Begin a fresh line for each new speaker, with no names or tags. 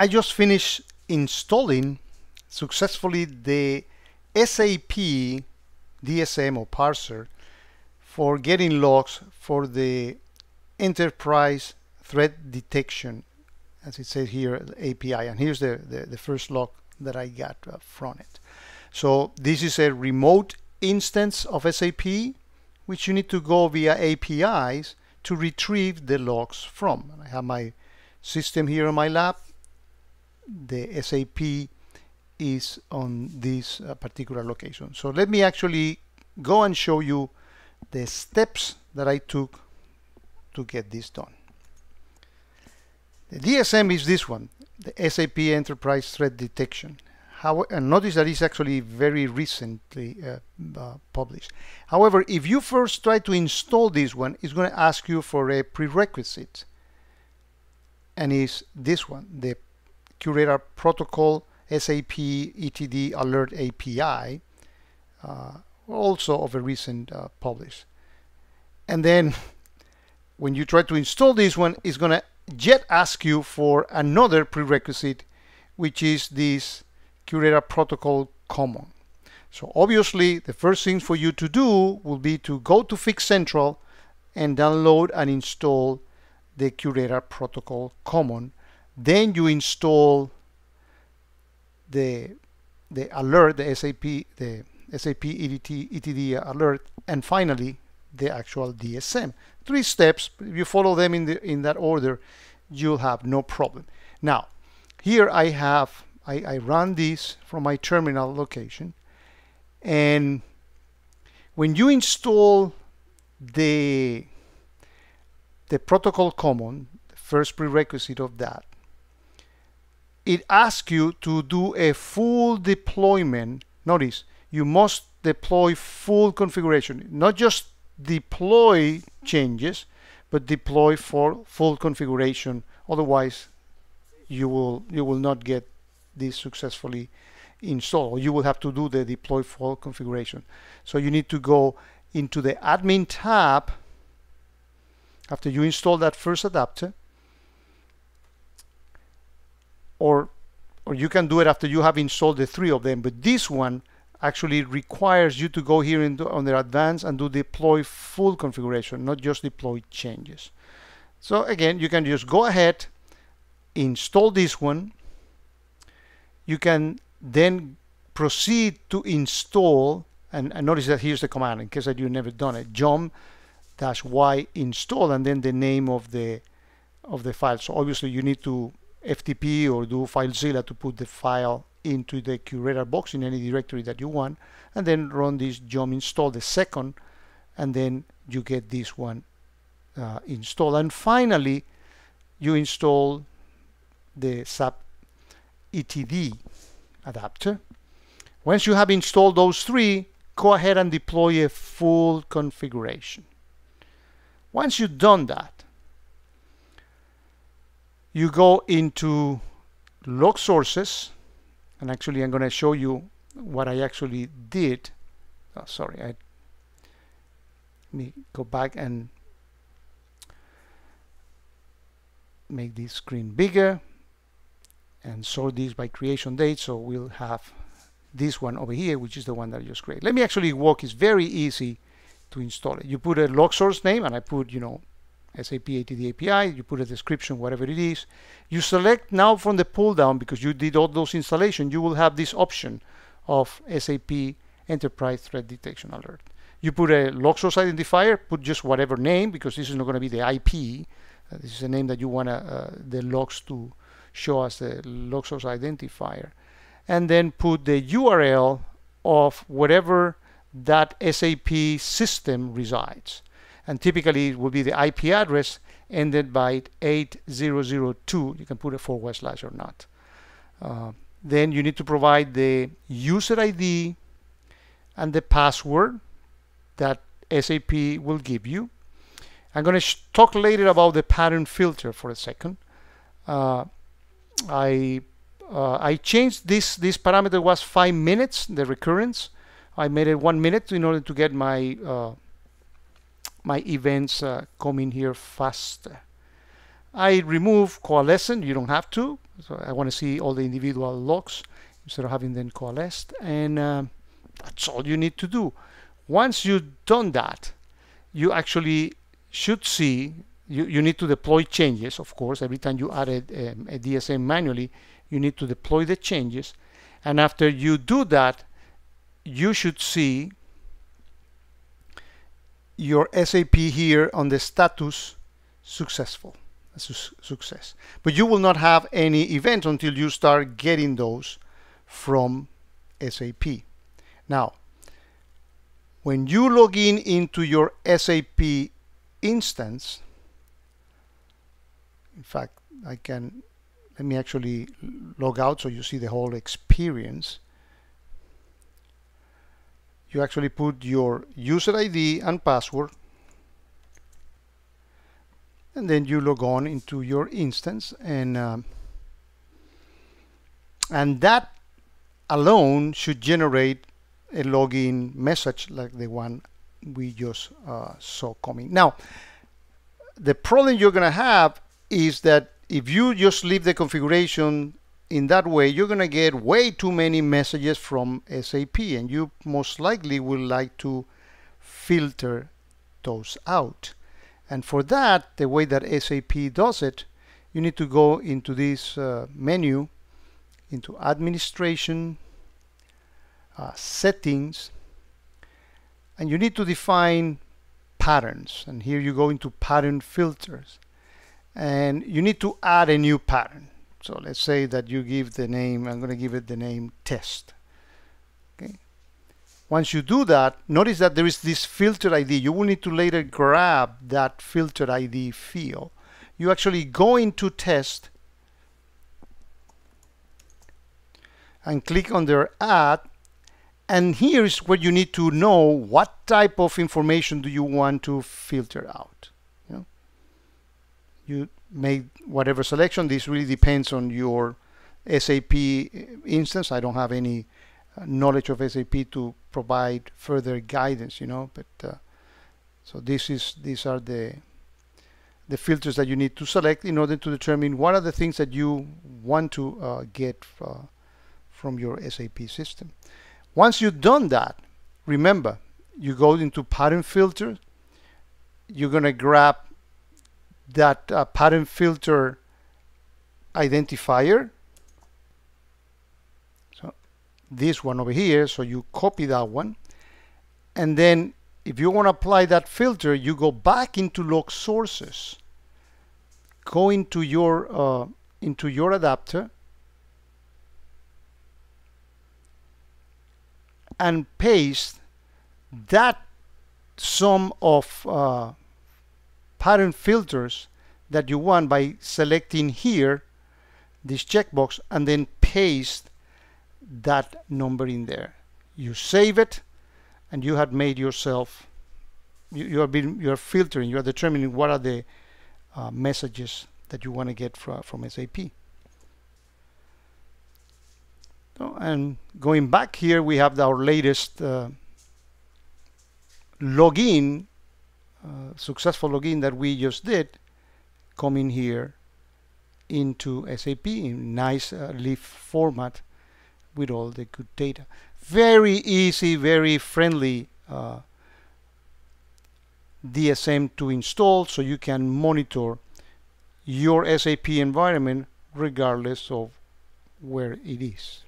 I just finished installing successfully the SAP DSM or parser for getting logs for the enterprise threat detection as it says here API and here's the, the, the first log that I got uh, from it. So this is a remote instance of SAP which you need to go via APIs to retrieve the logs from. I have my system here on my lab the SAP is on this uh, particular location. So let me actually go and show you the steps that I took to get this done. The DSM is this one, the SAP Enterprise Threat Detection. How, and notice that it's actually very recently uh, uh, published. However, if you first try to install this one, it's going to ask you for a prerequisite. And is this one, the QRadar Protocol SAP ETD Alert API, uh, also of a recent uh, publish. And then when you try to install this one, it's going to yet ask you for another prerequisite, which is this QRadar Protocol Common. So obviously, the first thing for you to do will be to go to Fix Central and download and install the QRadar Protocol Common then you install the the alert, the SAP, the SAP ETD, ETD alert, and finally the actual DSM. Three steps. If you follow them in the in that order, you'll have no problem. Now, here I have I, I run this from my terminal location, and when you install the the protocol common, the first prerequisite of that, it asks you to do a full deployment. Notice, you must deploy full configuration, not just deploy changes, but deploy for full configuration. Otherwise, you will you will not get this successfully installed. You will have to do the deploy full configuration. So you need to go into the admin tab after you install that first adapter or or you can do it after you have installed the three of them but this one actually requires you to go here into on the advanced and do deploy full configuration not just deploy changes. So again you can just go ahead install this one. You can then proceed to install and, and notice that here's the command in case that you've never done it yum dash y install and then the name of the of the file. So obviously you need to FTP or do FileZilla to put the file into the QRadar box in any directory that you want and then run this yum install the second and then you get this one uh, installed. And finally you install the SAP ETD adapter once you have installed those three go ahead and deploy a full configuration. Once you've done that you go into log sources and actually I'm going to show you what I actually did. Oh, sorry I let me go back and make this screen bigger and sort these by creation date. So we'll have this one over here which is the one that I just created. Let me actually walk. It's very easy to install it. You put a log source name and I put you know SAP ETD API, you put a description, whatever it is. You select now from the pull down because you did all those installation, you will have this option of SAP Enterprise Threat Detection Alert. You put a log source identifier, put just whatever name because this is not going to be the IP. Uh, this is a name that you want uh, the logs to show as the log source identifier. And then put the URL of whatever that SAP system resides and typically it will be the IP address ended by 8002. You can put a forward slash or not. Uh, then you need to provide the user ID and the password that SAP will give you. I'm going to talk later about the pattern filter for a second. Uh, I uh, I changed this this parameter was five minutes the recurrence. I made it one minute in order to get my uh, my events uh, come in here faster. I remove coalescent, you don't have to. So I want to see all the individual logs instead of having them coalesced. And uh, that's all you need to do. Once you've done that, you actually should see, you, you need to deploy changes, of course. Every time you add a, um, a DSM manually, you need to deploy the changes. And after you do that, you should see your SAP here on the status successful. Su success. But you will not have any event until you start getting those from SAP now when you log in into your SAP instance in fact I can let me actually log out so you see the whole experience you actually put your user ID and password and then you log on into your instance and um, and that alone should generate a login message like the one we just uh, saw coming. Now the problem you're gonna have is that if you just leave the configuration in that way, you're going to get way too many messages from SAP and you most likely would like to filter those out. And for that, the way that SAP does it, you need to go into this uh, menu, into administration, uh, settings, and you need to define patterns. And here you go into pattern filters. And you need to add a new pattern. So let's say that you give the name, I'm going to give it the name test. Okay. Once you do that, notice that there is this filter ID. You will need to later grab that filter ID field. You actually go into test and click on their add and here's where you need to know what type of information do you want to filter out. You, you make whatever selection. This really depends on your SAP instance. I don't have any uh, knowledge of SAP to provide further guidance, you know. But uh, so this is these are the the filters that you need to select in order to determine what are the things that you want to uh, get uh, from your SAP system. Once you've done that, remember you go into pattern filter. You're gonna grab that uh, pattern filter identifier. So this one over here, so you copy that one. And then if you want to apply that filter, you go back into log sources. Go into your uh, into your adapter and paste that sum of uh, pattern filters that you want by selecting here this checkbox and then paste that number in there. You save it and you have made yourself you, you are being you are filtering you are determining what are the uh, messages that you want to get from, from SAP. So, and going back here we have our latest uh, login successful login that we just did coming here into SAP in nice uh, LEEF format with all the good data. Very easy, very friendly uh, DSM to install so you can monitor your SAP environment regardless of where it is.